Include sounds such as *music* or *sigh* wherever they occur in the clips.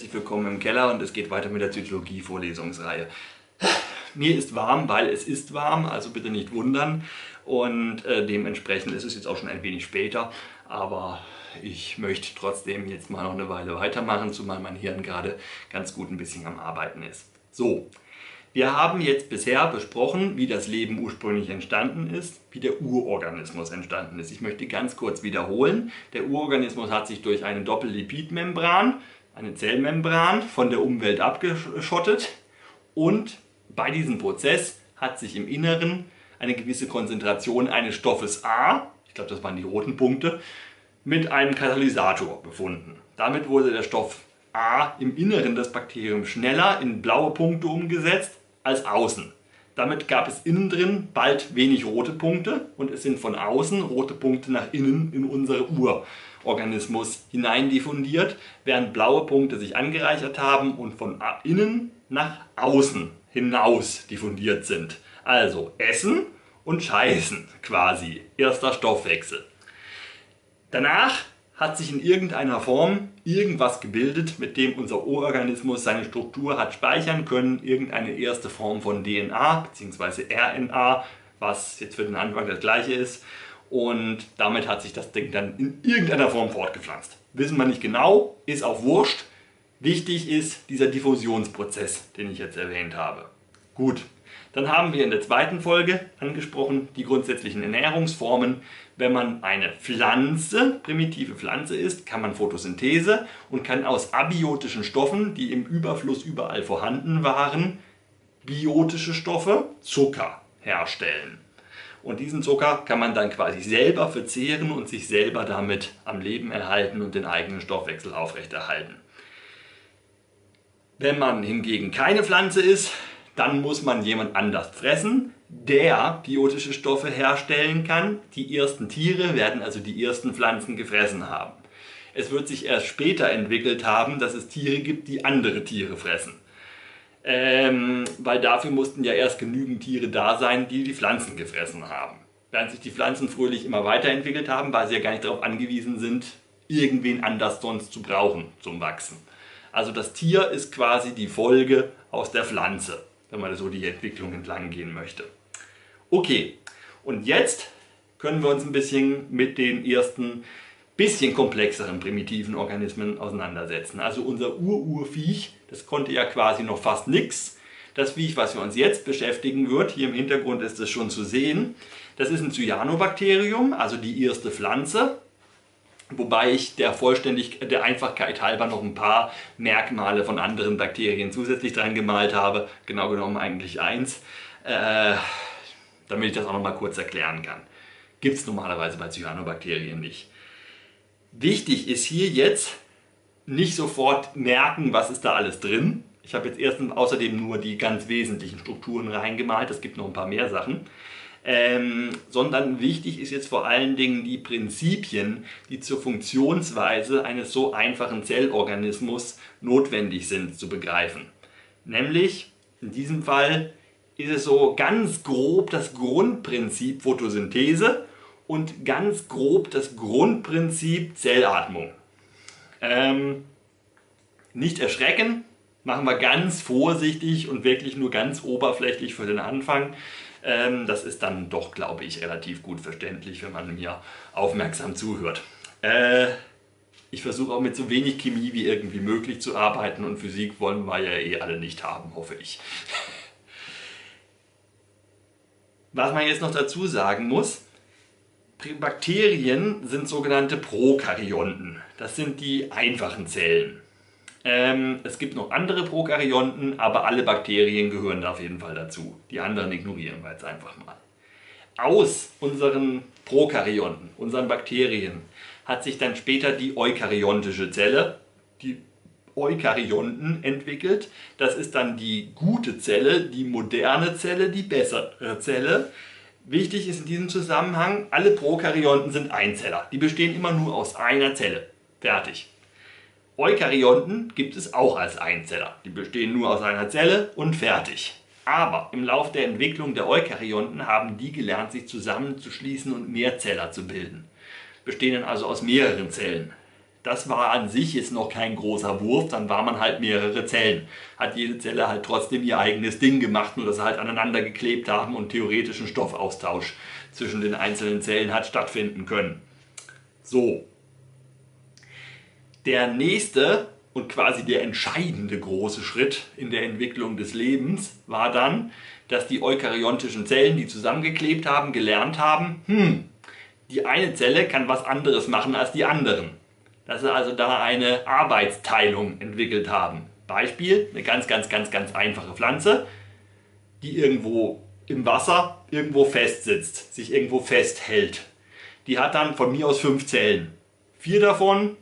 Herzlich willkommen im Keller und es geht weiter mit der Zytologie-Vorlesungsreihe. Mir ist warm, weil es ist warm, also bitte nicht wundern. Und äh, dementsprechend ist es jetzt auch schon ein wenig später, aber ich möchte trotzdem jetzt mal noch eine Weile weitermachen, zumal mein Hirn gerade ganz gut ein bisschen am Arbeiten ist. So, wir haben jetzt bisher besprochen, wie das Leben ursprünglich entstanden ist, wie der Urorganismus entstanden ist. Ich möchte ganz kurz wiederholen. Der Urorganismus hat sich durch eine Doppellipidmembran eine Zellmembran von der Umwelt abgeschottet und bei diesem Prozess hat sich im Inneren eine gewisse Konzentration eines Stoffes A, ich glaube das waren die roten Punkte, mit einem Katalysator befunden. Damit wurde der Stoff A im Inneren des Bakteriums schneller in blaue Punkte umgesetzt als außen. Damit gab es innen drin bald wenig rote Punkte und es sind von außen rote Punkte nach innen in unsere Urorganismus hinein diffundiert, während blaue Punkte sich angereichert haben und von innen nach außen hinaus diffundiert sind. Also Essen und Scheißen quasi, erster Stoffwechsel. Danach hat sich in irgendeiner Form irgendwas gebildet, mit dem unser Organismus seine Struktur hat speichern können, irgendeine erste Form von DNA bzw. RNA, was jetzt für den Anfang das gleiche ist. Und damit hat sich das Ding dann in irgendeiner Form fortgepflanzt. Wissen wir nicht genau, ist auch wurscht. Wichtig ist dieser Diffusionsprozess, den ich jetzt erwähnt habe. Gut, dann haben wir in der zweiten Folge angesprochen die grundsätzlichen Ernährungsformen. Wenn man eine Pflanze, primitive Pflanze ist, kann man Photosynthese und kann aus abiotischen Stoffen, die im Überfluss überall vorhanden waren, biotische Stoffe, Zucker herstellen. Und diesen Zucker kann man dann quasi selber verzehren und sich selber damit am Leben erhalten und den eigenen Stoffwechsel aufrechterhalten. Wenn man hingegen keine Pflanze ist, dann muss man jemand anders fressen, der biotische Stoffe herstellen kann. Die ersten Tiere werden also die ersten Pflanzen gefressen haben. Es wird sich erst später entwickelt haben, dass es Tiere gibt, die andere Tiere fressen. Ähm, weil dafür mussten ja erst genügend Tiere da sein, die die Pflanzen gefressen haben. Während sich die Pflanzen fröhlich immer weiterentwickelt haben, weil sie ja gar nicht darauf angewiesen sind, irgendwen anders sonst zu brauchen zum Wachsen. Also das Tier ist quasi die Folge aus der Pflanze wenn man so die Entwicklung entlang gehen möchte. Okay, und jetzt können wir uns ein bisschen mit den ersten bisschen komplexeren primitiven Organismen auseinandersetzen. Also unser Ur-Urviech, das konnte ja quasi noch fast nichts. Das Viech, was wir uns jetzt beschäftigen wird, hier im Hintergrund ist es schon zu sehen, das ist ein Cyanobakterium, also die erste Pflanze. Wobei ich der Vollständig der Einfachkeit halber noch ein paar Merkmale von anderen Bakterien zusätzlich dran gemalt habe. Genau genommen eigentlich eins, äh, damit ich das auch noch mal kurz erklären kann. Gibt es normalerweise bei Cyanobakterien nicht. Wichtig ist hier jetzt nicht sofort merken, was ist da alles drin. Ich habe jetzt erstens außerdem nur die ganz wesentlichen Strukturen reingemalt. Es gibt noch ein paar mehr Sachen ähm, sondern wichtig ist jetzt vor allen Dingen die Prinzipien, die zur Funktionsweise eines so einfachen Zellorganismus notwendig sind zu begreifen. Nämlich in diesem Fall ist es so ganz grob das Grundprinzip Photosynthese und ganz grob das Grundprinzip Zellatmung. Ähm, nicht erschrecken, machen wir ganz vorsichtig und wirklich nur ganz oberflächlich für den Anfang. Ähm, das ist dann doch, glaube ich, relativ gut verständlich, wenn man mir aufmerksam zuhört. Äh, ich versuche auch mit so wenig Chemie wie irgendwie möglich zu arbeiten und Physik wollen wir ja eh alle nicht haben, hoffe ich. *laughs* Was man jetzt noch dazu sagen muss, Bakterien sind sogenannte Prokaryonten. Das sind die einfachen Zellen. Ähm, es gibt noch andere Prokaryonten, aber alle Bakterien gehören da auf jeden Fall dazu. Die anderen ignorieren wir jetzt einfach mal. Aus unseren Prokaryonten, unseren Bakterien, hat sich dann später die eukaryontische Zelle, die Eukaryonten entwickelt. Das ist dann die gute Zelle, die moderne Zelle, die bessere Zelle. Wichtig ist in diesem Zusammenhang, alle Prokaryonten sind Einzeller. Die bestehen immer nur aus einer Zelle. Fertig. Eukaryonten gibt es auch als Einzeller. Die bestehen nur aus einer Zelle und fertig. Aber im Laufe der Entwicklung der Eukaryonten haben die gelernt, sich zusammenzuschließen und Mehrzeller zu bilden. Bestehen dann also aus mehreren Zellen. Das war an sich jetzt noch kein großer Wurf, dann war man halt mehrere Zellen. Hat jede Zelle halt trotzdem ihr eigenes Ding gemacht, nur dass sie halt aneinander geklebt haben und theoretischen Stoffaustausch zwischen den einzelnen Zellen hat stattfinden können. So. Der nächste und quasi der entscheidende große Schritt in der Entwicklung des Lebens war dann, dass die eukaryontischen Zellen, die zusammengeklebt haben, gelernt haben, hm, die eine Zelle kann was anderes machen als die anderen. Dass sie also da eine Arbeitsteilung entwickelt haben. Beispiel, eine ganz, ganz, ganz, ganz einfache Pflanze, die irgendwo im Wasser irgendwo festsitzt, sich irgendwo festhält. Die hat dann von mir aus fünf Zellen. Vier davon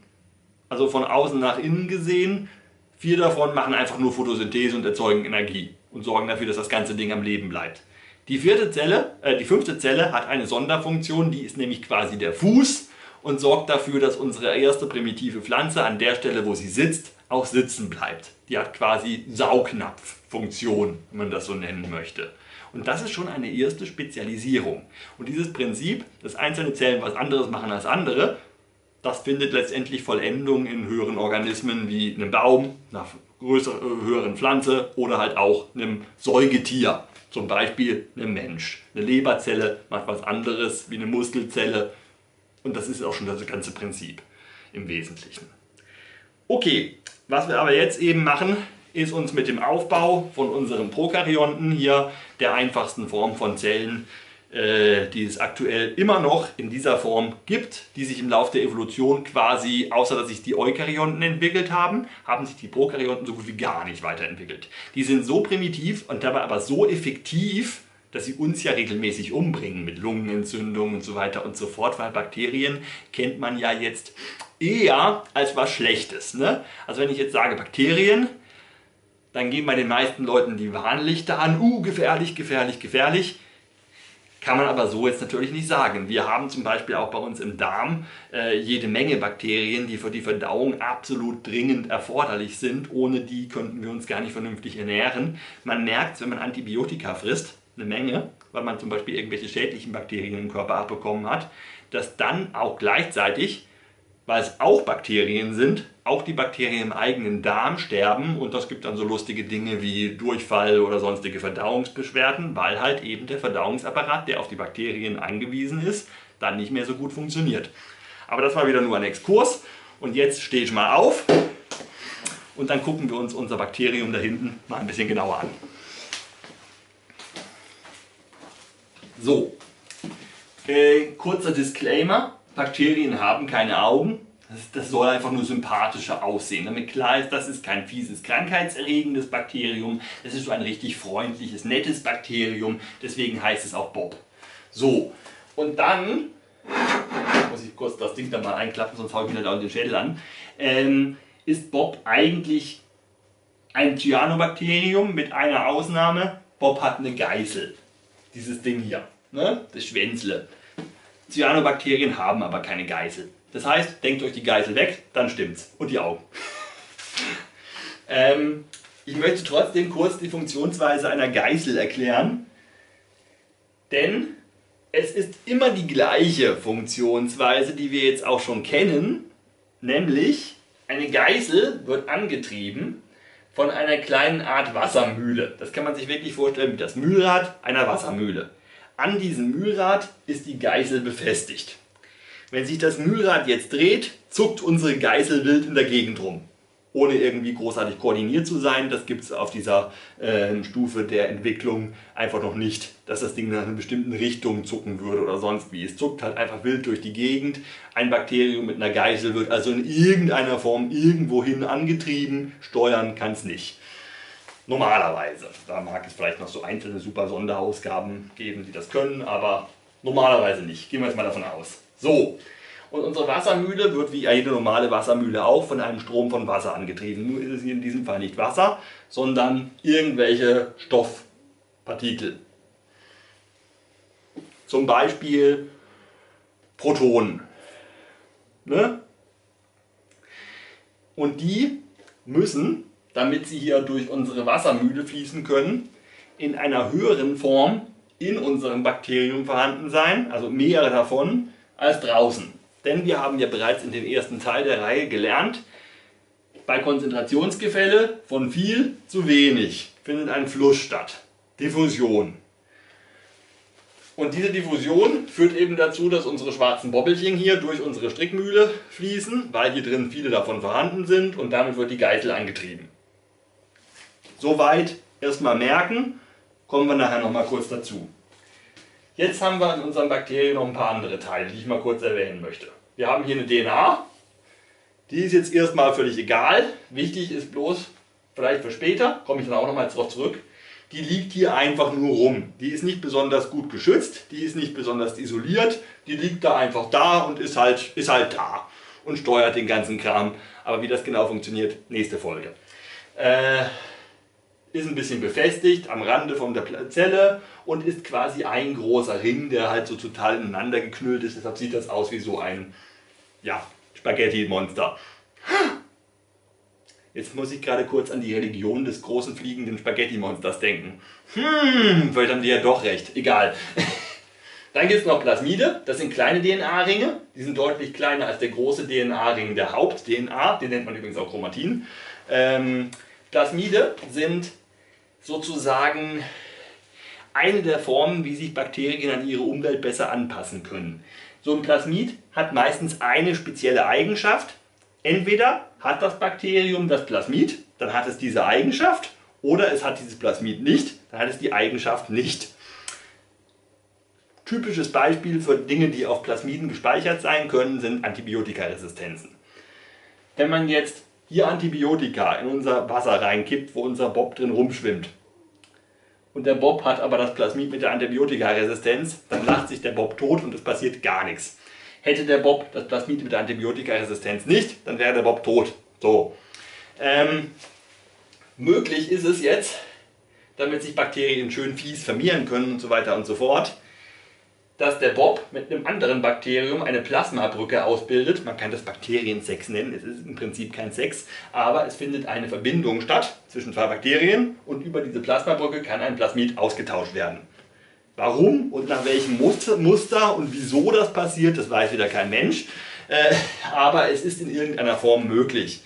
also von außen nach innen gesehen. Vier davon machen einfach nur Photosynthese und erzeugen Energie und sorgen dafür, dass das ganze Ding am Leben bleibt. Die vierte Zelle, äh, die fünfte Zelle hat eine Sonderfunktion, die ist nämlich quasi der Fuß und sorgt dafür, dass unsere erste primitive Pflanze an der Stelle, wo sie sitzt, auch sitzen bleibt. Die hat quasi Saugnapffunktion, wenn man das so nennen möchte. Und das ist schon eine erste Spezialisierung. Und dieses Prinzip, dass einzelne Zellen was anderes machen als andere, das findet letztendlich Vollendung in höheren Organismen wie einem Baum, einer größeren, höheren Pflanze oder halt auch einem Säugetier. Zum Beispiel einem Mensch. Eine Leberzelle macht was anderes wie eine Muskelzelle. Und das ist auch schon das ganze Prinzip im Wesentlichen. Okay, was wir aber jetzt eben machen, ist uns mit dem Aufbau von unseren Prokaryonten hier, der einfachsten Form von Zellen, äh, die es aktuell immer noch in dieser Form gibt, die sich im Laufe der Evolution quasi, außer dass sich die Eukaryonten entwickelt haben, haben sich die Prokaryonten so gut wie gar nicht weiterentwickelt. Die sind so primitiv und dabei aber so effektiv, dass sie uns ja regelmäßig umbringen mit Lungenentzündungen und so weiter und so fort, weil Bakterien kennt man ja jetzt eher als was Schlechtes. Ne? Also wenn ich jetzt sage Bakterien, dann gehen bei den meisten Leuten die Warnlichter an, uh, gefährlich, gefährlich, gefährlich. Kann man aber so jetzt natürlich nicht sagen. Wir haben zum Beispiel auch bei uns im Darm äh, jede Menge Bakterien, die für die Verdauung absolut dringend erforderlich sind. Ohne die könnten wir uns gar nicht vernünftig ernähren. Man merkt wenn man Antibiotika frisst, eine Menge, weil man zum Beispiel irgendwelche schädlichen Bakterien im Körper abbekommen hat, dass dann auch gleichzeitig weil es auch Bakterien sind, auch die Bakterien im eigenen Darm sterben und das gibt dann so lustige Dinge wie Durchfall oder sonstige Verdauungsbeschwerden, weil halt eben der Verdauungsapparat, der auf die Bakterien angewiesen ist, dann nicht mehr so gut funktioniert. Aber das war wieder nur ein Exkurs und jetzt stehe ich mal auf und dann gucken wir uns unser Bakterium da hinten mal ein bisschen genauer an. So, äh, kurzer Disclaimer. Bakterien haben keine Augen. Das, das, soll einfach nur sympathischer aussehen, damit klar ist, das ist kein fieses, krankheitserregendes Bakterium. Das ist so ein richtig freundliches, nettes Bakterium. Deswegen heißt es auch Bob. So, und dann muss ich kurz das Ding da mal einklappen, sonst haue ich wieder da den Schädel an. Ähm, ist Bob eigentlich ein Cyanobakterium mit einer Ausnahme. Bob hat eine Geißel. Dieses Ding hier, ne? das Schwänzle. Cyanobakterien haben aber keine Geißel. Das heißt, denkt euch die Geißel weg, dann stimmt's. Und die Augen. *laughs* ähm, ich möchte trotzdem kurz die Funktionsweise einer Geißel erklären, denn es ist immer die gleiche Funktionsweise, die wir jetzt auch schon kennen, nämlich eine Geißel wird angetrieben von einer kleinen Art Wassermühle. Das kann man sich wirklich vorstellen wie das Mühlrad einer Wassermühle. An diesem Mühlrad ist die Geißel befestigt. Wenn sich das Mühlrad jetzt dreht, zuckt unsere Geißel wild in der Gegend rum. Ohne irgendwie großartig koordiniert zu sein, das gibt es auf dieser äh, Stufe der Entwicklung einfach noch nicht, dass das Ding in einer bestimmten Richtung zucken würde oder sonst wie. Es zuckt halt einfach wild durch die Gegend. Ein Bakterium mit einer Geißel wird also in irgendeiner Form irgendwohin angetrieben, steuern kann es nicht. Normalerweise. Da mag es vielleicht noch so einzelne super Sonderausgaben geben, die das können, aber normalerweise nicht. Gehen wir jetzt mal davon aus. So, und unsere Wassermühle wird wie jede normale Wassermühle auch von einem Strom von Wasser angetrieben. Nur ist es hier in diesem Fall nicht Wasser, sondern irgendwelche Stoffpartikel. Zum Beispiel Protonen. Ne? Und die müssen damit sie hier durch unsere Wassermühle fließen können, in einer höheren Form in unserem Bakterium vorhanden sein, also mehrere davon, als draußen. Denn wir haben ja bereits in dem ersten Teil der Reihe gelernt, bei Konzentrationsgefälle von viel zu wenig findet ein Fluss statt. Diffusion. Und diese Diffusion führt eben dazu, dass unsere schwarzen Bobbelchen hier durch unsere Strickmühle fließen, weil hier drin viele davon vorhanden sind und damit wird die Geißel angetrieben. Soweit erstmal merken, kommen wir nachher nochmal kurz dazu. Jetzt haben wir in unserem Bakterien noch ein paar andere Teile, die ich mal kurz erwähnen möchte. Wir haben hier eine DNA, die ist jetzt erstmal völlig egal. Wichtig ist bloß, vielleicht für später, komme ich dann auch nochmal darauf zurück, die liegt hier einfach nur rum. Die ist nicht besonders gut geschützt, die ist nicht besonders isoliert, die liegt da einfach da und ist halt, ist halt da und steuert den ganzen Kram. Aber wie das genau funktioniert, nächste Folge. Äh, ist ein bisschen befestigt am Rande von der Zelle und ist quasi ein großer Ring, der halt so total ineinander geknüllt ist. Deshalb sieht das aus wie so ein ja, Spaghetti-Monster. Jetzt muss ich gerade kurz an die Religion des großen fliegenden Spaghetti-Monsters denken. Hm, vielleicht haben die ja doch recht. Egal. *laughs* Dann gibt es noch Plasmide, das sind kleine DNA-Ringe. Die sind deutlich kleiner als der große DNA-Ring der Haupt-DNA, den nennt man übrigens auch Chromatin. Ähm, Plasmide sind sozusagen eine der Formen, wie sich Bakterien an ihre Umwelt besser anpassen können. So ein Plasmid hat meistens eine spezielle Eigenschaft, Entweder hat das Bakterium das Plasmid, dann hat es diese Eigenschaft, oder es hat dieses Plasmid nicht, dann hat es die Eigenschaft nicht. Typisches Beispiel für Dinge, die auf Plasmiden gespeichert sein können, sind Antibiotikaresistenzen. Wenn man jetzt hier Antibiotika in unser Wasser reinkippt, wo unser Bob drin rumschwimmt, und der Bob hat aber das Plasmid mit der Antibiotikaresistenz, dann lacht sich der Bob tot und es passiert gar nichts. Hätte der Bob das Plasmid mit der Antibiotikaresistenz nicht, dann wäre der Bob tot. So. Ähm, möglich ist es jetzt, damit sich Bakterien schön fies vermehren können und so weiter und so fort, dass der Bob mit einem anderen Bakterium eine Plasmabrücke ausbildet. Man kann das Bakteriensex nennen, es ist im Prinzip kein Sex, aber es findet eine Verbindung statt zwischen zwei Bakterien und über diese Plasmabrücke kann ein Plasmid ausgetauscht werden. Warum und nach welchem Muster und wieso das passiert, das weiß wieder kein Mensch. Äh, aber es ist in irgendeiner Form möglich.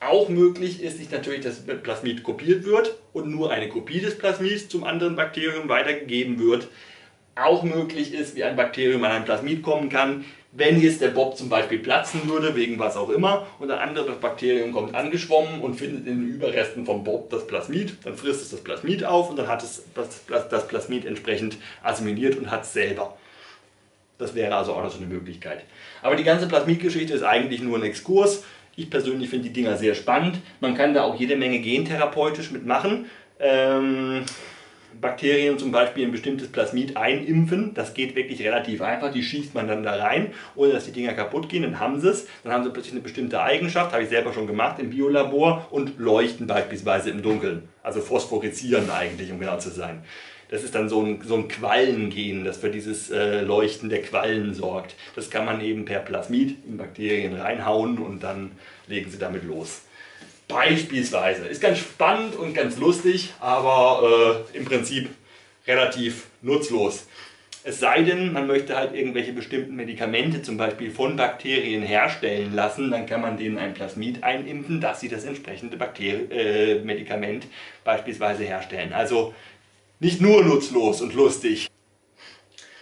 Auch möglich ist sich natürlich, dass Plasmid kopiert wird und nur eine Kopie des Plasmids zum anderen Bakterium weitergegeben wird. Auch möglich ist, wie ein Bakterium an ein Plasmid kommen kann, wenn jetzt der Bob zum Beispiel platzen würde, wegen was auch immer, und ein anderes Bakterium kommt angeschwommen und findet in den Überresten vom Bob das Plasmid, dann frisst es das Plasmid auf und dann hat es das Plasmid entsprechend assimiliert und hat es selber. Das wäre also auch noch so eine Möglichkeit. Aber die ganze Plasmidgeschichte ist eigentlich nur ein Exkurs. Ich persönlich finde die Dinger sehr spannend. Man kann da auch jede Menge gentherapeutisch mitmachen. Ähm, Bakterien zum Beispiel ein bestimmtes Plasmid einimpfen. Das geht wirklich relativ einfach. Die schießt man dann da rein, ohne dass die Dinger kaputt gehen. Dann haben sie es. Dann haben sie plötzlich eine bestimmte Eigenschaft, habe ich selber schon gemacht im Biolabor, und leuchten beispielsweise im Dunkeln. Also phosphorisieren eigentlich, um genau zu sein. Das ist dann so ein, so ein Quallengen, das für dieses äh, Leuchten der Quallen sorgt. Das kann man eben per Plasmid in Bakterien reinhauen und dann legen sie damit los. Beispielsweise. Ist ganz spannend und ganz lustig, aber äh, im Prinzip relativ nutzlos. Es sei denn, man möchte halt irgendwelche bestimmten Medikamente zum Beispiel von Bakterien herstellen lassen, dann kann man denen ein Plasmid einimpfen, dass sie das entsprechende Bakteri äh, Medikament beispielsweise herstellen. Also nicht nur nutzlos und lustig.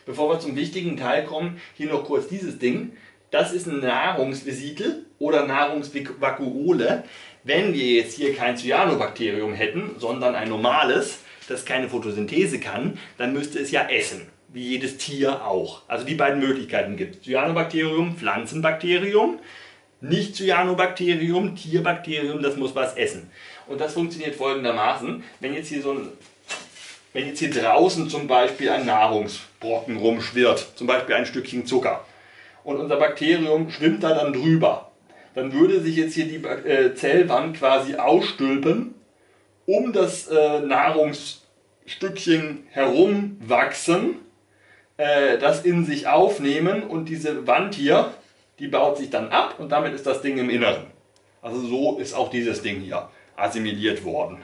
Bevor wir zum wichtigen Teil kommen, hier noch kurz dieses Ding. Das ist ein Nahrungsvesikel oder Nahrungsvakuole. Wenn wir jetzt hier kein Cyanobakterium hätten, sondern ein normales, das keine Photosynthese kann, dann müsste es ja essen, wie jedes Tier auch. Also die beiden Möglichkeiten gibt es. Cyanobakterium, Pflanzenbakterium, nicht Cyanobakterium, Tierbakterium, das muss was essen. Und das funktioniert folgendermaßen, wenn jetzt hier so ein wenn jetzt hier draußen zum Beispiel ein Nahrungsbrocken rumschwirrt, zum Beispiel ein Stückchen Zucker, und unser Bakterium schwimmt da dann drüber, dann würde sich jetzt hier die äh, Zellwand quasi ausstülpen, um das äh, Nahrungsstückchen herum wachsen, äh, das in sich aufnehmen und diese Wand hier, die baut sich dann ab und damit ist das Ding im Inneren. Also so ist auch dieses Ding hier assimiliert worden.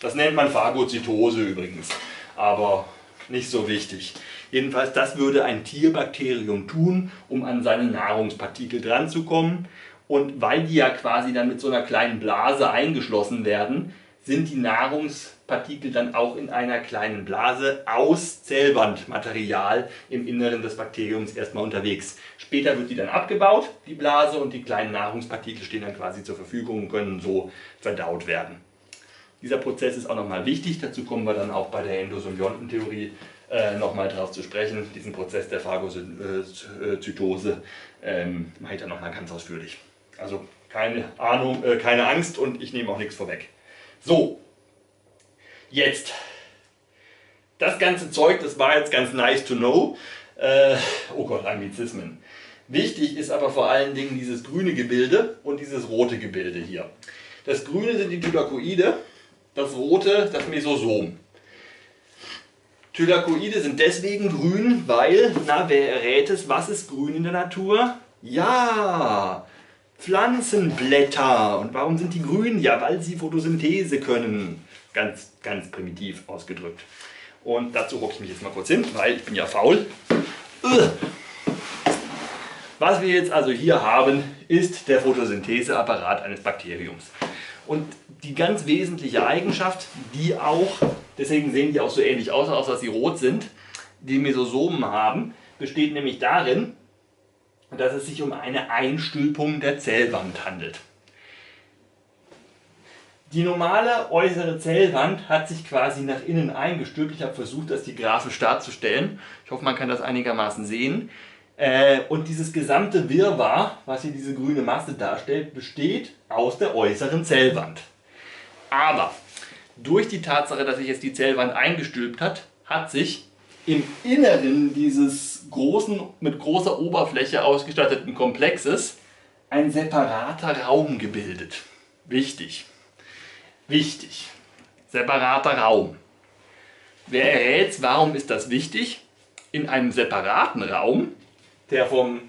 Das nennt man Phagozytose übrigens. Aber nicht so wichtig. Jedenfalls, das würde ein Tierbakterium tun, um an seine Nahrungspartikel dranzukommen. Und weil die ja quasi dann mit so einer kleinen Blase eingeschlossen werden, sind die Nahrungspartikel dann auch in einer kleinen Blase aus Zellwandmaterial im Inneren des Bakteriums erstmal unterwegs. Später wird die dann abgebaut, die Blase, und die kleinen Nahrungspartikel stehen dann quasi zur Verfügung und können so verdaut werden. Dieser Prozess ist auch nochmal wichtig, dazu kommen wir dann auch bei der Endosymbiontentheorie äh, nochmal drauf zu sprechen. Diesen Prozess der Phagozytose ähm, mache ich dann nochmal ganz ausführlich. Also keine Ahnung, äh, keine Angst und ich nehme auch nichts vorweg. So, jetzt. Das ganze Zeug, das war jetzt ganz nice to know. Äh, oh Gott, Anglizismen. Wichtig ist aber vor allen Dingen dieses grüne Gebilde und dieses rote Gebilde hier. Das grüne sind die Thylakoide, das rote das Mesosom. Thylakoide sind deswegen grün, weil, na, wer errät es, was ist grün in der Natur? Ja, Pflanzenblätter. Und warum sind die grün? Ja, weil sie Photosynthese können. Ganz, ganz primitiv ausgedrückt. Und dazu hocke ich mich jetzt mal kurz hin, weil ich bin ja faul. Was wir jetzt also hier haben, ist der Photosyntheseapparat eines Bakteriums. Und die ganz wesentliche Eigenschaft, die auch, deswegen sehen die auch so ähnlich aus, außer dass sie rot sind, die Mesosomen haben, besteht nämlich darin, dass es sich um eine Einstülpung der Zellwand handelt. Die normale äußere Zellwand hat sich quasi nach innen eingestülpt. Ich habe versucht, das die grafisch darzustellen. Ich hoffe, man kann das einigermaßen sehen. Äh, und dieses gesamte Wirrwarr, was hier diese grüne Masse darstellt, besteht aus der äußeren Zellwand. Aber durch die Tatsache, dass sich jetzt die Zellwand eingestülpt hat, hat sich im Inneren dieses großen, mit großer Oberfläche ausgestatteten Komplexes ein separater Raum gebildet. Wichtig. Wichtig. Separater Raum. Wer errät, warum ist das wichtig? In einem separaten Raum, der vom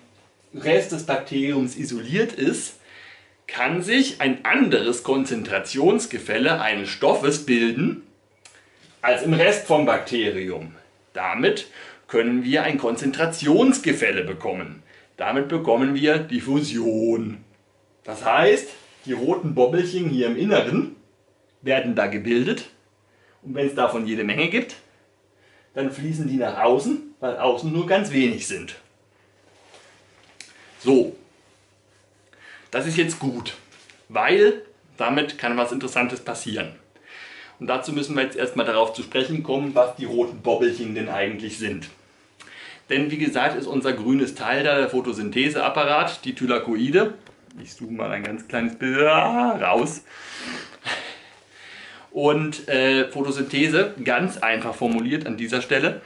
Rest des Bakteriums isoliert ist, kann sich ein anderes Konzentrationsgefälle eines Stoffes bilden als im Rest vom Bakterium. Damit können wir ein Konzentrationsgefälle bekommen. Damit bekommen wir Diffusion. Das heißt, die roten Bobbelchen hier im Inneren werden da gebildet und wenn es davon jede Menge gibt, dann fließen die nach außen, weil außen nur ganz wenig sind. So, das ist jetzt gut, weil damit kann was Interessantes passieren. Und dazu müssen wir jetzt erstmal darauf zu sprechen kommen, was die roten Bobbelchen denn eigentlich sind. Denn wie gesagt ist unser grünes Teil da der Photosyntheseapparat, die Thylakoide. Ich zoome mal ein ganz kleines Bild raus. Und äh, Photosynthese, ganz einfach formuliert an dieser Stelle,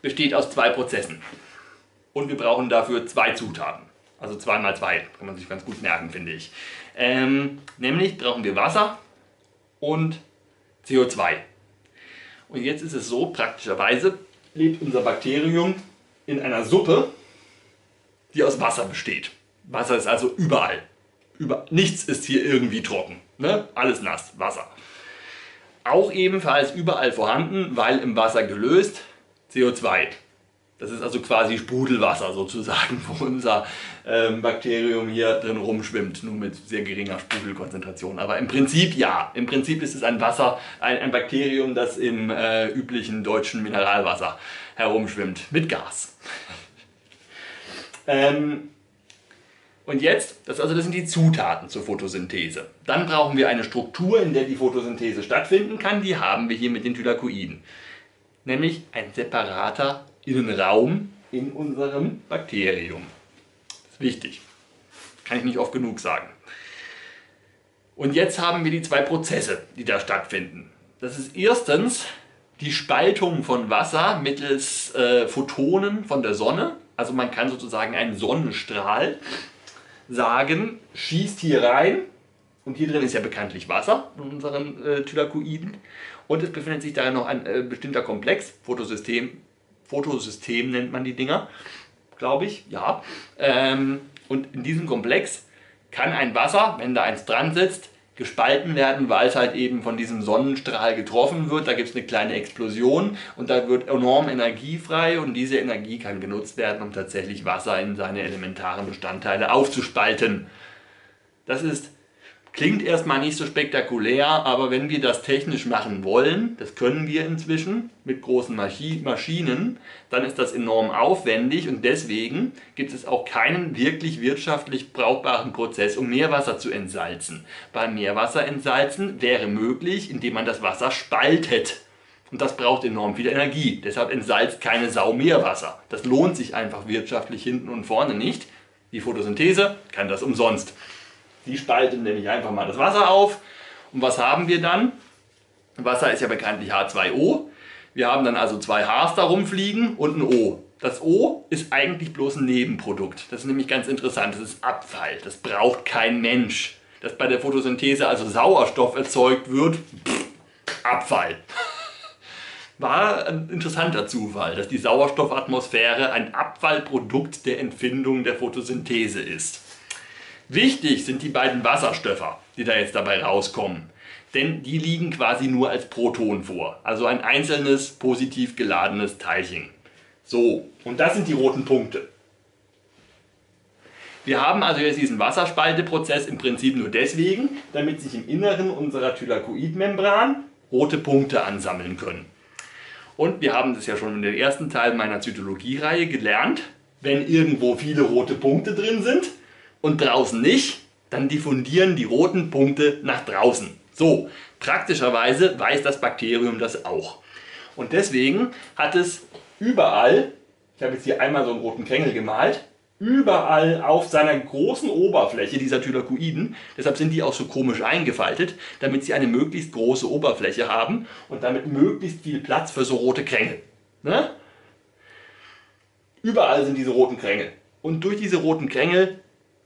besteht aus zwei Prozessen. Und wir brauchen dafür zwei Zutaten. Also 2 mal 2, kann man sich ganz gut merken, finde ich. Ähm, nämlich brauchen wir Wasser und CO2. Und jetzt ist es so, praktischerweise lebt unser Bakterium in einer Suppe, die aus Wasser besteht. Wasser ist also überall. Über, nichts ist hier irgendwie trocken. Ne? Alles nass, Wasser. Auch ebenfalls überall vorhanden, weil im Wasser gelöst, CO2. Das ist also quasi Sprudelwasser sozusagen, wo unser ähm, Bakterium hier drin rumschwimmt, nur mit sehr geringer Sprudelkonzentration. Aber im Prinzip ja, im Prinzip ist es ein Wasser, ein, ein Bakterium, das im äh, üblichen deutschen Mineralwasser herumschwimmt, mit Gas. *laughs* ähm, und jetzt, das, also das sind die Zutaten zur Photosynthese. Dann brauchen wir eine Struktur, in der die Photosynthese stattfinden kann. Die haben wir hier mit den Thylakoiden. Nämlich ein separater Innenraum in unserem Bakterium. Das ist wichtig. Kann ich nicht oft genug sagen. Und jetzt haben wir die zwei Prozesse, die da stattfinden. Das ist erstens die Spaltung von Wasser mittels äh, Photonen von der Sonne. Also man kann sozusagen einen Sonnenstrahl sagen, schießt hier rein und hier drin ist ja bekanntlich Wasser in unseren äh, Thylakoiden und es befindet sich darin noch ein äh, bestimmter Komplex, Photosystem, Fotosystem nennt man die Dinger, glaube ich, ja. Ähm, und in diesem Komplex kann ein Wasser, wenn da eins dran sitzt, gespalten werden, weil es halt eben von diesem Sonnenstrahl getroffen wird. Da gibt es eine kleine Explosion und da wird enorm Energie frei und diese Energie kann genutzt werden, um tatsächlich Wasser in seine elementaren Bestandteile aufzuspalten. Das ist Klingt erstmal nicht so spektakulär, aber wenn wir das technisch machen wollen, das können wir inzwischen mit großen Maschinen, dann ist das enorm aufwendig und deswegen gibt es auch keinen wirklich wirtschaftlich brauchbaren Prozess, um Meerwasser zu entsalzen. Beim Meerwasser entsalzen wäre möglich, indem man das Wasser spaltet. Und das braucht enorm viel Energie. Deshalb entsalzt keine Sau Meerwasser. Das lohnt sich einfach wirtschaftlich hinten und vorne nicht. Die Photosynthese kann das umsonst. Die spalten nämlich einfach mal das Wasser auf. Und was haben wir dann? Wasser ist ja bekanntlich H2O. Wir haben dann also zwei Hs da rumfliegen und ein O. Das O ist eigentlich bloß ein Nebenprodukt. Das ist nämlich ganz interessant. Das ist Abfall. Das braucht kein Mensch. Dass bei der Photosynthese also Sauerstoff erzeugt wird, pff, Abfall. *laughs* War ein interessanter Zufall, dass die Sauerstoffatmosphäre ein Abfallprodukt der Empfindung der Photosynthese ist. Wichtig sind die beiden Wasserstoffe, die da jetzt dabei rauskommen. Denn die liegen quasi nur als Proton vor. Also ein einzelnes positiv geladenes Teilchen. So, und das sind die roten Punkte. Wir haben also jetzt diesen Wasserspalteprozess im Prinzip nur deswegen, damit sich im Inneren unserer Thylakoidmembran rote Punkte ansammeln können. Und wir haben das ja schon in dem ersten Teil meiner Zytologie-Reihe gelernt, wenn irgendwo viele rote Punkte drin sind, und draußen nicht, dann diffundieren die roten Punkte nach draußen. So, praktischerweise weiß das Bakterium das auch. Und deswegen hat es überall, ich habe jetzt hier einmal so einen roten Kringel gemalt, überall auf seiner großen Oberfläche dieser Thylakoiden, deshalb sind die auch so komisch eingefaltet, damit sie eine möglichst große Oberfläche haben und damit möglichst viel Platz für so rote Krängel. Ne? Überall sind diese roten Krängel. Und durch diese roten Krängel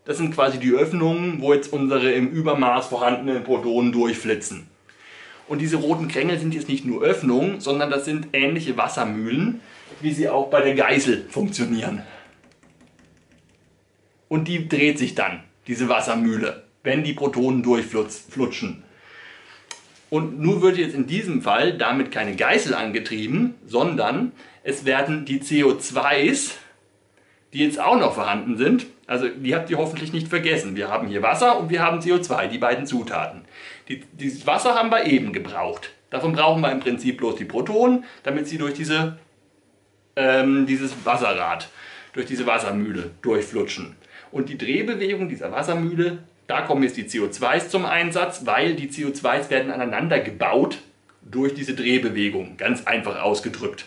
das sind quasi die Öffnungen, wo jetzt unsere im Übermaß vorhandenen Protonen durchflitzen. Und diese roten Krängel sind jetzt nicht nur Öffnungen, sondern das sind ähnliche Wassermühlen, wie sie auch bei der Geißel funktionieren. Und die dreht sich dann, diese Wassermühle, wenn die Protonen durchflutschen. Und nun wird jetzt in diesem Fall damit keine Geißel angetrieben, sondern es werden die CO2s, die jetzt auch noch vorhanden sind, also die habt ihr hoffentlich nicht vergessen. Wir haben hier Wasser und wir haben CO2, die beiden Zutaten. Die, dieses Wasser haben wir eben gebraucht. Davon brauchen wir im Prinzip bloß die Protonen, damit sie durch diese, ähm, dieses Wasserrad, durch diese Wassermühle durchflutschen. Und die Drehbewegung dieser Wassermühle, da kommen jetzt die CO2s zum Einsatz, weil die CO2s werden aneinander gebaut durch diese Drehbewegung, ganz einfach ausgedrückt.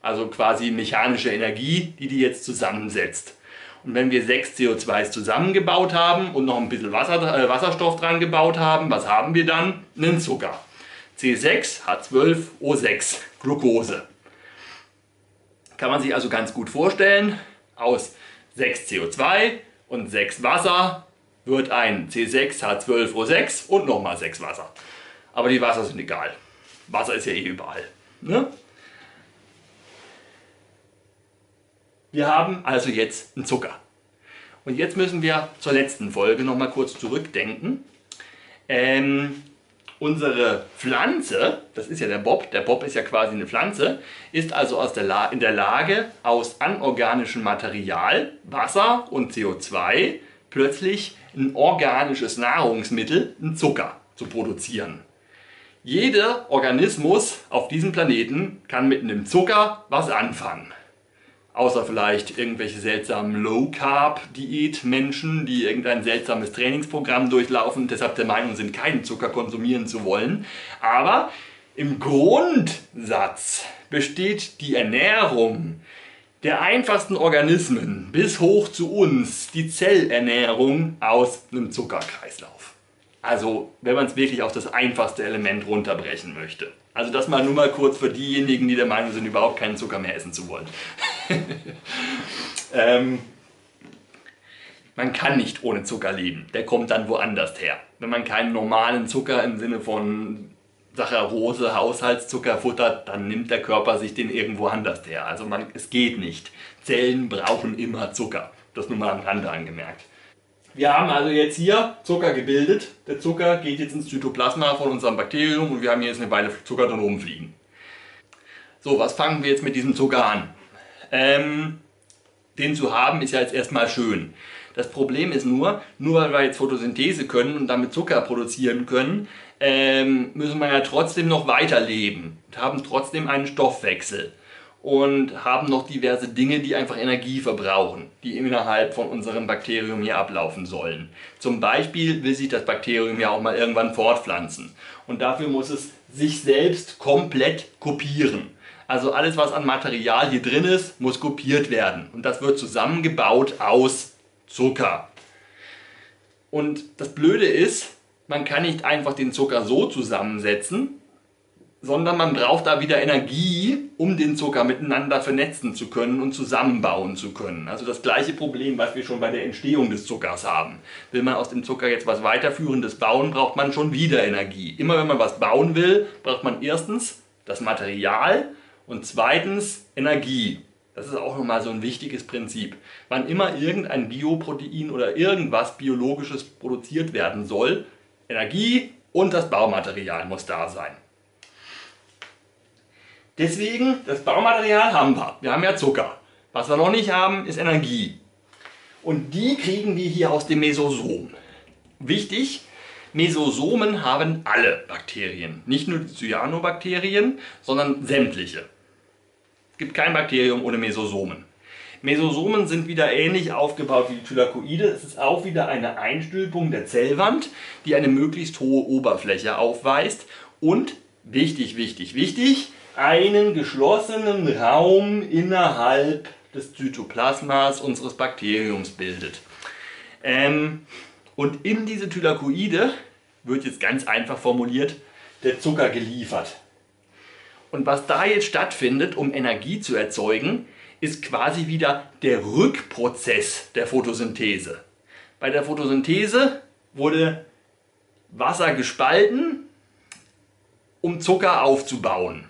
Also quasi mechanische Energie, die die jetzt zusammensetzt. Und wenn wir sechs CO2s zusammengebaut haben und noch ein bisschen Wasser, äh, Wasserstoff dran gebaut haben, was haben wir dann? Einen Zucker. C6H12O6, Glucose. Kann man sich also ganz gut vorstellen, aus 6 CO2 und 6 Wasser wird ein C6H12O6 und nochmal 6 Wasser. Aber die Wasser sind egal. Wasser ist ja eh überall. Ne? Wir haben also jetzt einen Zucker. Und jetzt müssen wir zur letzten Folge noch mal kurz zurückdenken. Ähm, unsere Pflanze, das ist ja der Bob, der Bob ist ja quasi eine Pflanze, ist also aus der in der Lage, aus anorganischem Material, Wasser und CO2 plötzlich ein organisches Nahrungsmittel, einen Zucker, zu produzieren. Jeder Organismus auf diesem Planeten kann mit einem Zucker was anfangen. Außer vielleicht irgendwelche seltsamen Low-Carb-Diät-Menschen, die irgendein seltsames Trainingsprogramm durchlaufen und deshalb der Meinung sind, keinen Zucker konsumieren zu wollen. Aber im Grundsatz besteht die Ernährung der einfachsten Organismen bis hoch zu uns, die Zellernährung, aus einem Zuckerkreislauf. Also, wenn man es wirklich auf das einfachste Element runterbrechen möchte. Also das mal nur mal kurz für diejenigen, die der Meinung sind, überhaupt keinen Zucker mehr essen zu wollen. *laughs* ähm, man kann nicht ohne Zucker leben. Der kommt dann woanders her. Wenn man keinen normalen Zucker im Sinne von Saccharose, Haushaltszucker futtert, dann nimmt der Körper sich den irgendwo anders her. Also man, es geht nicht. Zellen brauchen immer Zucker. Das nur mal am Rande angemerkt. Wir haben also jetzt hier Zucker gebildet. Der Zucker geht jetzt ins Zytoplasma von unserem Bakterium und wir haben hier jetzt eine Weile Zucker drin rumfliegen. So, was fangen wir jetzt mit diesem Zucker an? Ähm, den zu haben ist ja jetzt erstmal schön. Das Problem ist nur, nur weil wir jetzt Photosynthese können und damit Zucker produzieren können, ähm, müssen wir ja trotzdem noch weiterleben und haben trotzdem einen Stoffwechsel und haben noch diverse Dinge, die einfach Energie verbrauchen, die innerhalb von unserem Bakterium hier ablaufen sollen. Zum Beispiel will sich das Bakterium ja auch mal irgendwann fortpflanzen und dafür muss es sich selbst komplett kopieren. Also alles, was an Material hier drin ist, muss kopiert werden und das wird zusammengebaut aus Zucker. Und das Blöde ist, man kann nicht einfach den Zucker so zusammensetzen, sondern man braucht da wieder Energie, um den Zucker miteinander vernetzen zu können und zusammenbauen zu können. Also das gleiche Problem, was wir schon bei der Entstehung des Zuckers haben. Will man aus dem Zucker jetzt was weiterführendes bauen, braucht man schon wieder Energie. Immer wenn man was bauen will, braucht man erstens das Material und zweitens Energie. Das ist auch nochmal so ein wichtiges Prinzip. Wann immer irgendein Bioprotein oder irgendwas Biologisches produziert werden soll, Energie und das Baumaterial muss da sein. Deswegen, das Baumaterial haben wir. Wir haben ja Zucker. Was wir noch nicht haben, ist Energie. Und die kriegen wir hier aus dem Mesosom. Wichtig, Mesosomen haben alle Bakterien. Nicht nur die Cyanobakterien, sondern sämtliche. Es gibt kein Bakterium ohne Mesosomen. Mesosomen sind wieder ähnlich aufgebaut wie die Thylakoide. Es ist auch wieder eine Einstülpung der Zellwand, die eine möglichst hohe Oberfläche aufweist und, wichtig, wichtig, wichtig, einen geschlossenen Raum innerhalb des Zytoplasmas unseres Bakteriums bildet. Ähm, und in diese Thylakoide wird jetzt ganz einfach formuliert der Zucker geliefert. Und was da jetzt stattfindet, um Energie zu erzeugen, ist quasi wieder der Rückprozess der Photosynthese. Bei der Photosynthese wurde Wasser gespalten, um Zucker aufzubauen.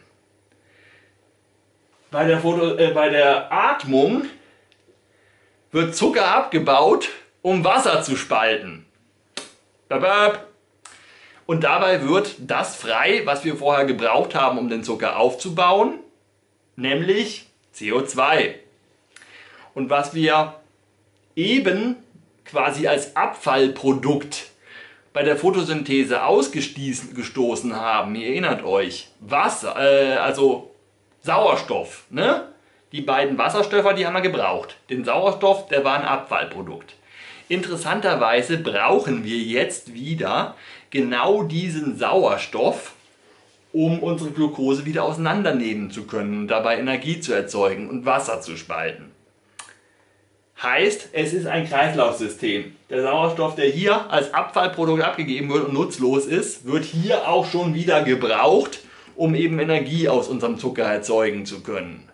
Bei der, Foto, äh, bei der Atmung wird Zucker abgebaut, um Wasser zu spalten. Babab. Und dabei wird das frei, was wir vorher gebraucht haben, um den Zucker aufzubauen, nämlich CO2. Und was wir eben quasi als Abfallprodukt bei der Photosynthese ausgestoßen haben, ihr erinnert euch, Wasser, äh, also Sauerstoff, ne? Die beiden Wasserstoffe, die haben wir gebraucht. Den Sauerstoff, der war ein Abfallprodukt. Interessanterweise brauchen wir jetzt wieder genau diesen Sauerstoff, um unsere Glucose wieder auseinandernehmen zu können und dabei Energie zu erzeugen und Wasser zu spalten. Heißt, es ist ein Kreislaufsystem. Der Sauerstoff, der hier als Abfallprodukt abgegeben wird und nutzlos ist, wird hier auch schon wieder gebraucht, um eben Energie aus unserem Zucker erzeugen zu können.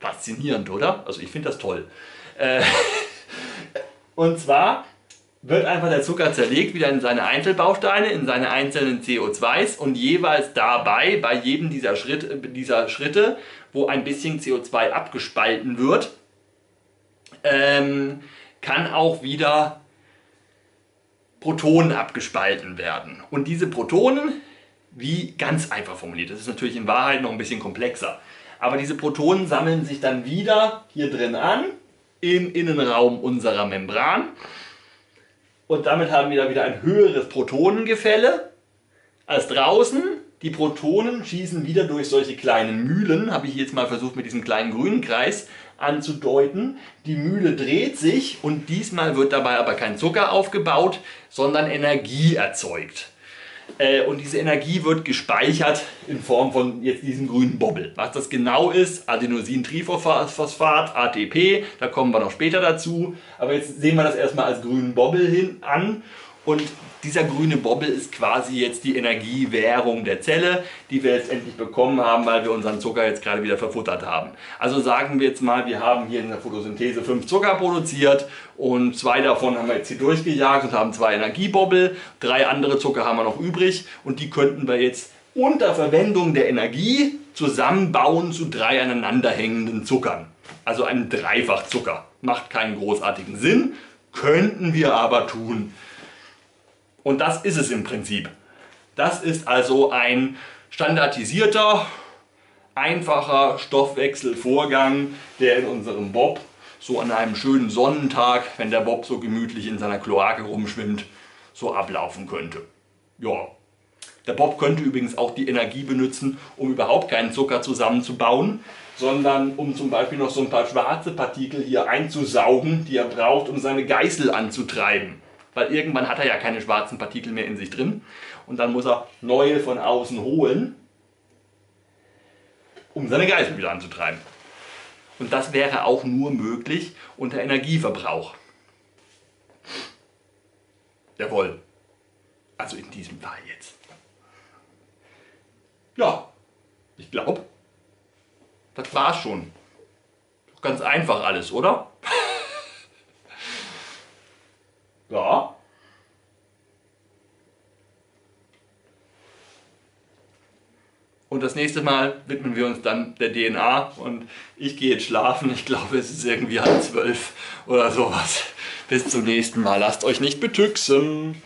Faszinierend, oder? Also ich finde das toll. Äh, *laughs* und zwar wird einfach der Zucker zerlegt wieder in seine Einzelbausteine, in seine einzelnen CO2s und jeweils dabei, bei jedem dieser, Schritt, dieser Schritte, wo ein bisschen CO2 abgespalten wird, ähm, kann auch wieder Protonen abgespalten werden. Und diese Protonen, wie ganz einfach formuliert, das ist natürlich in Wahrheit noch ein bisschen komplexer, aber diese Protonen sammeln sich dann wieder hier drin an, im Innenraum unserer Membran und damit haben wir da wieder ein höheres Protonengefälle als draußen. Die Protonen schießen wieder durch solche kleinen Mühlen, habe ich jetzt mal versucht mit diesem kleinen grünen Kreis anzudeuten. Die Mühle dreht sich und diesmal wird dabei aber kein Zucker aufgebaut, sondern Energie erzeugt. Äh, und diese Energie wird gespeichert in Form von jetzt diesem grünen Bobbel. Was das genau ist, Adenosintriphosphat, ATP, da kommen wir noch später dazu. Aber jetzt sehen wir das erstmal als grünen Bobbel hin an. Und dieser grüne Bobbel ist quasi jetzt die Energiewährung der Zelle, die wir jetzt endlich bekommen haben, weil wir unseren Zucker jetzt gerade wieder verfuttert haben. Also sagen wir jetzt mal, wir haben hier in der Photosynthese fünf Zucker produziert und zwei davon haben wir jetzt hier durchgejagt und haben zwei Energiebobbel. Drei andere Zucker haben wir noch übrig und die könnten wir jetzt unter Verwendung der Energie zusammenbauen zu drei aneinanderhängenden Zuckern. Also einem Dreifachzucker. Macht keinen großartigen Sinn, könnten wir aber tun. Und das ist es im Prinzip. Das ist also ein standardisierter, einfacher Stoffwechselvorgang, der in unserem Bob so an einem schönen Sonnentag, wenn der Bob so gemütlich in seiner Kloake rumschwimmt, so ablaufen könnte. Ja. Der Bob könnte übrigens auch die Energie benutzen, um überhaupt keinen Zucker zusammenzubauen, sondern um zum Beispiel noch so ein paar schwarze Partikel hier einzusaugen, die er braucht, um seine Geißel anzutreiben. Weil irgendwann hat er ja keine schwarzen Partikel mehr in sich drin und dann muss er neue von außen holen, um seine Geißel wieder anzutreiben. Und das wäre auch nur möglich unter Energieverbrauch. Jawohl. Also in diesem Fall jetzt. Ja, ich glaube, das war's schon. Ganz einfach alles, oder? Ja. Und das nächste Mal widmen wir uns dann der DNA und ich gehe jetzt schlafen. Ich glaube, es ist irgendwie halb zwölf oder sowas. Bis zum nächsten Mal. Lasst euch nicht betüxen.